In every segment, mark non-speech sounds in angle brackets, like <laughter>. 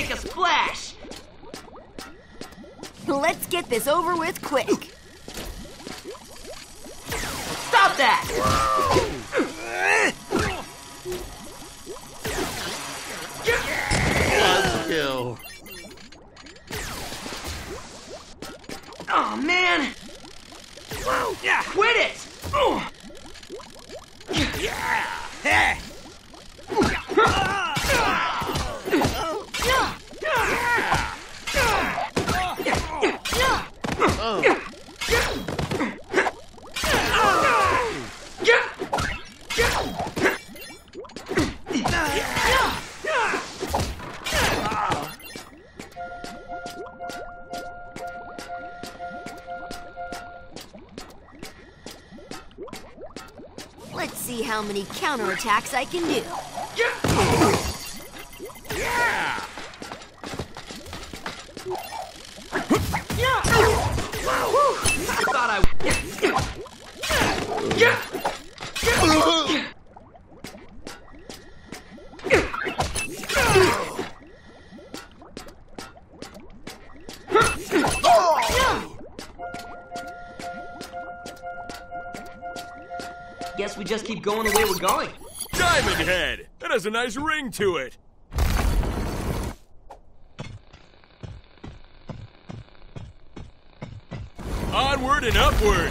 make a splash! Let's get this over with quick. Stop that! How many counterattacks I can do. I Guess we just keep going the way we're going. Diamond Head! That has a nice ring to it. Onward and upward!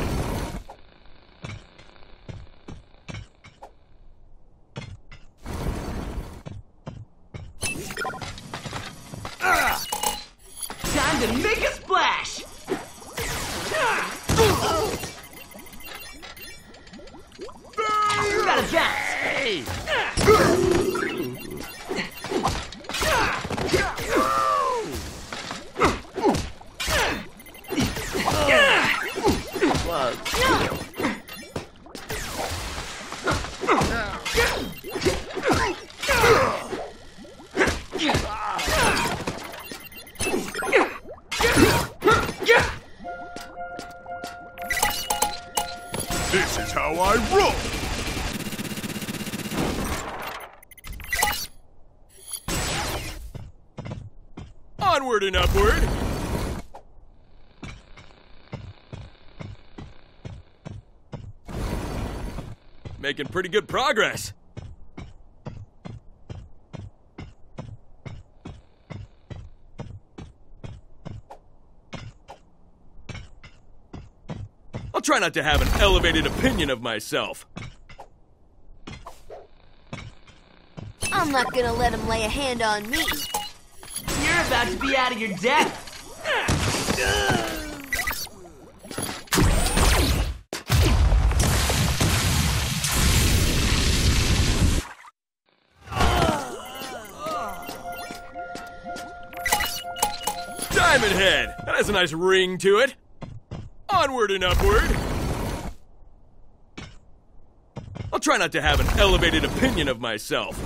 Making pretty good progress. I'll try not to have an elevated opinion of myself. I'm not gonna let him lay a hand on me. You're about to be out of your depth! Diamond Head! That has a nice ring to it. Onward and upward. I'll try not to have an elevated opinion of myself.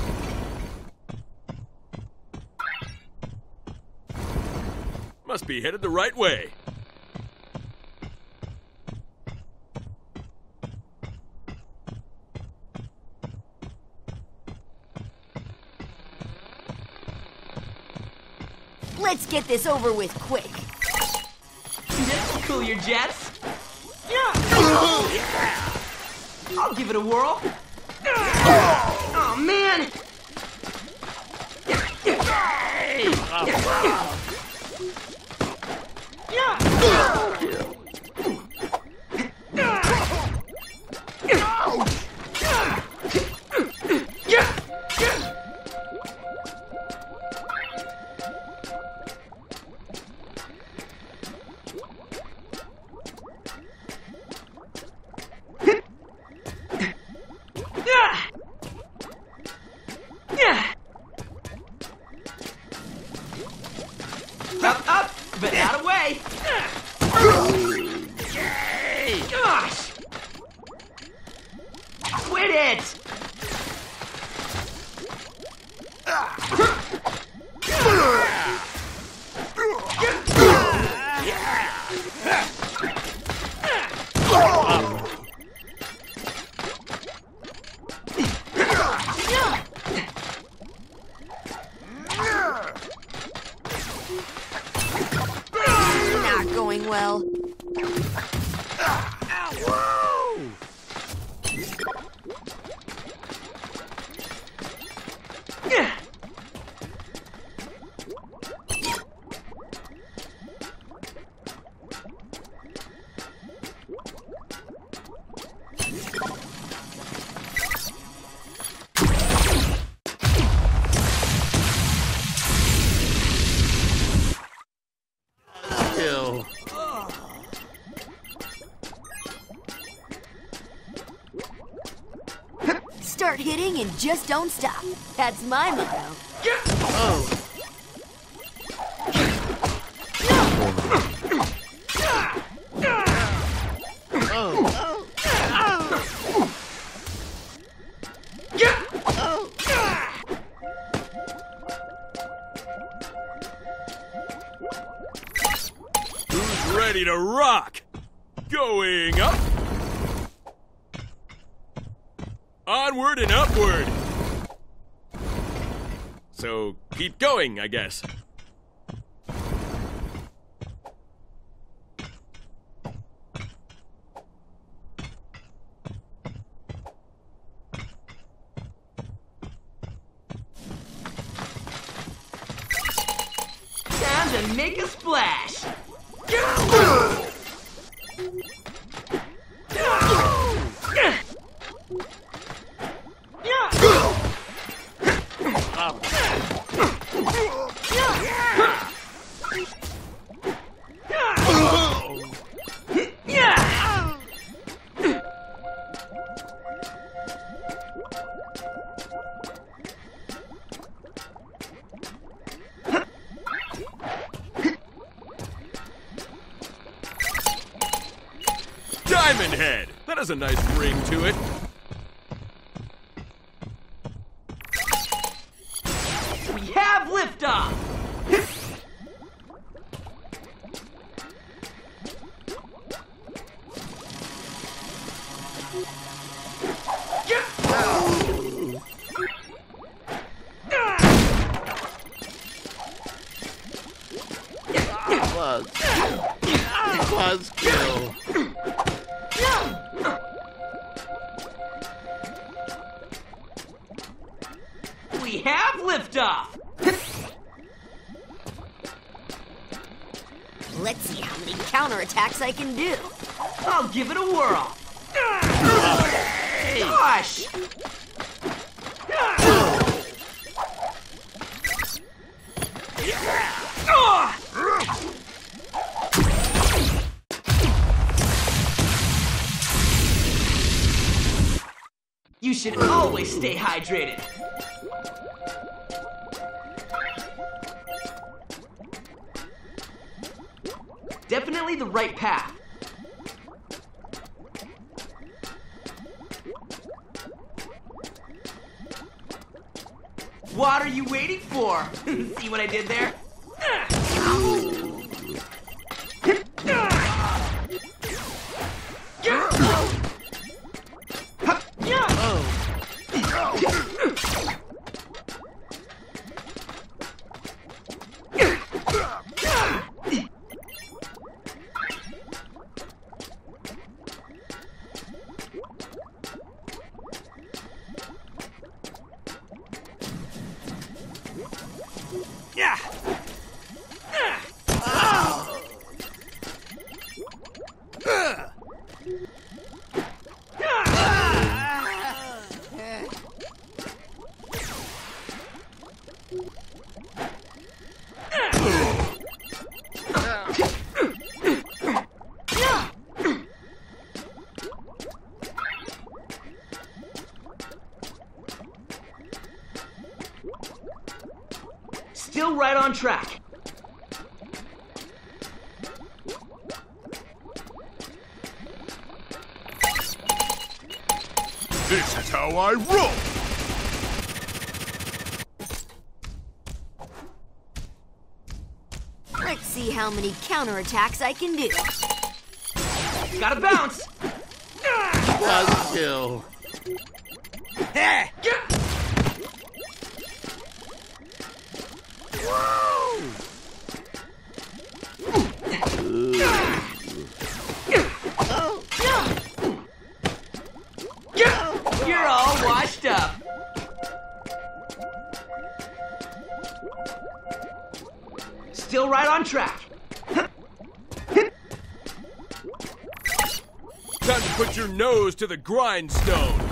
Must be headed the right way. Get this over with quick. Cool your jets! Yeah! I'll give it a whirl! Oh man! Up, up, but out of way! Gosh! Quit it! Just don't stop. That's my motto. Going, I guess. Time to make a splash. Diamond Head. That has a nice ring to it. Counterattacks I can do. I'll give it a whirl. Gosh! You should always stay hydrated. Definitely the right path. What are you waiting for? <laughs> See what I did there? Still right on track. This is how I roll. Let's see how many counterattacks I can do. Gotta bounce. Buzz kill. still track. Time to put your nose to the grindstone.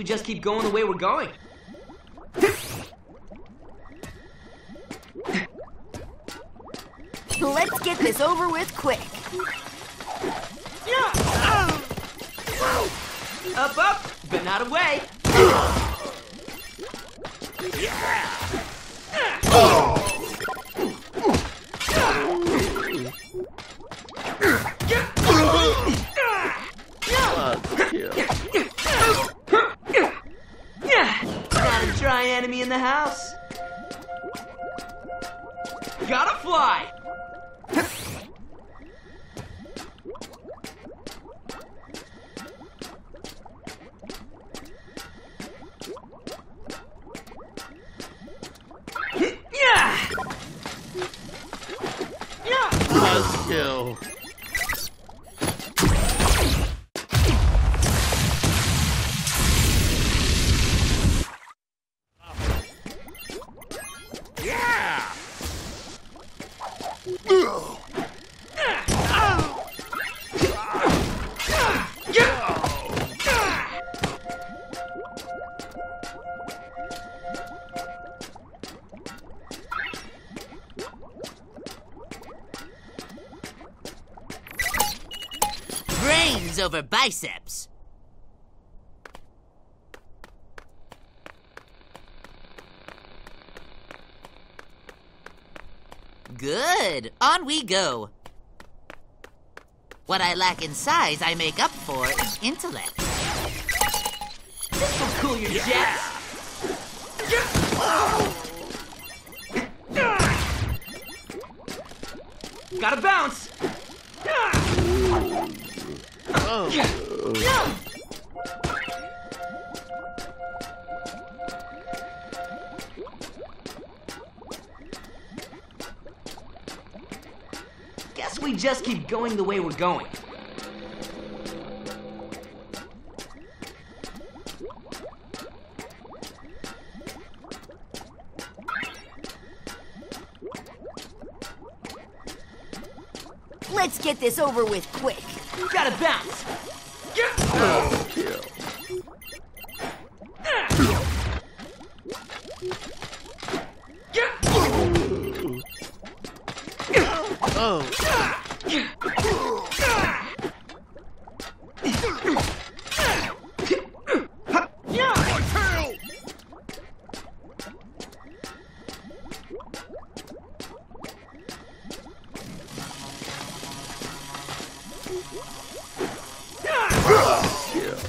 We just keep going the way we're going. Let's get this over with quick. Up, up, but not away. Buzzkill. Biceps. Good. On we go. What I lack in size, I make up for in intellect. This will cool your jets. Gotta bounce. Guess we just keep going the way we're going. Let's get this over with quick. You gotta bounce. Buzzkill. Oh,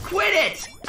Quit it!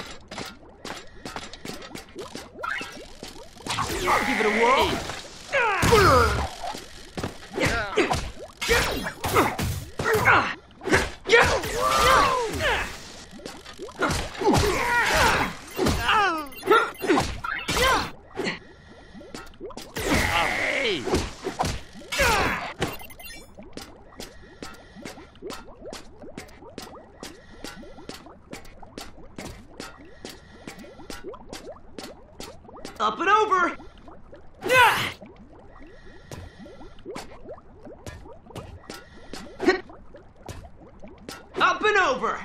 Up and over.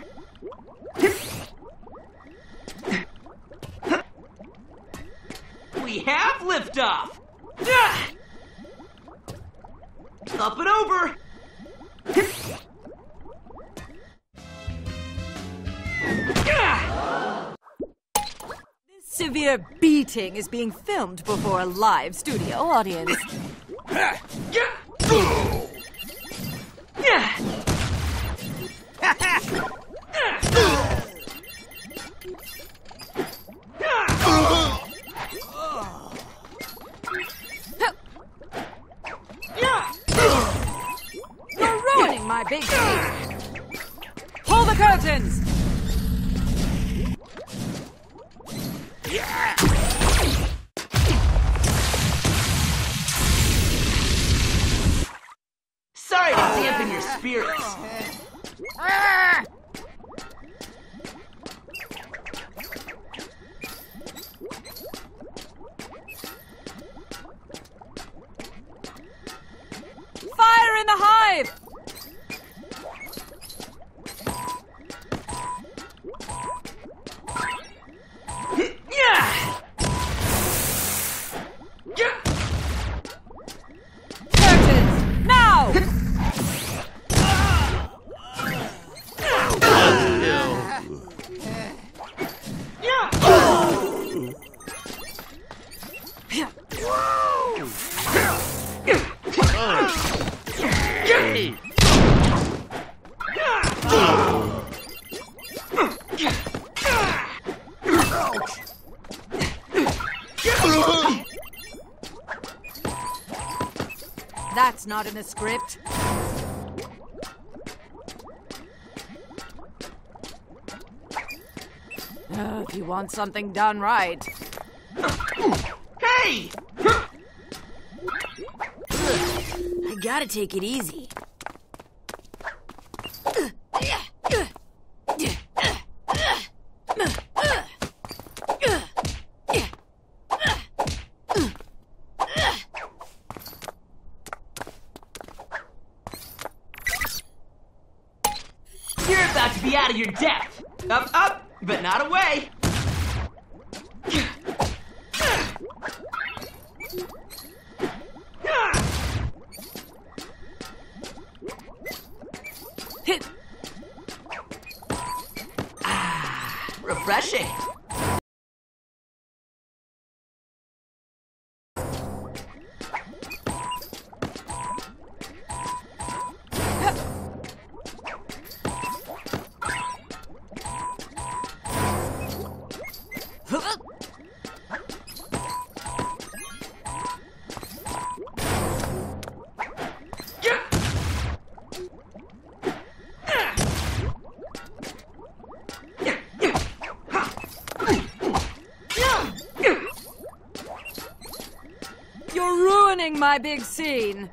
We have liftoff. Up and over. Severe beating is being filmed before a live studio audience. <laughs> my That's not in the script. Uh, if you want something done right. Hey! I gotta take it easy. You're about to be out of your depth. Up, up, but not away. Big scene.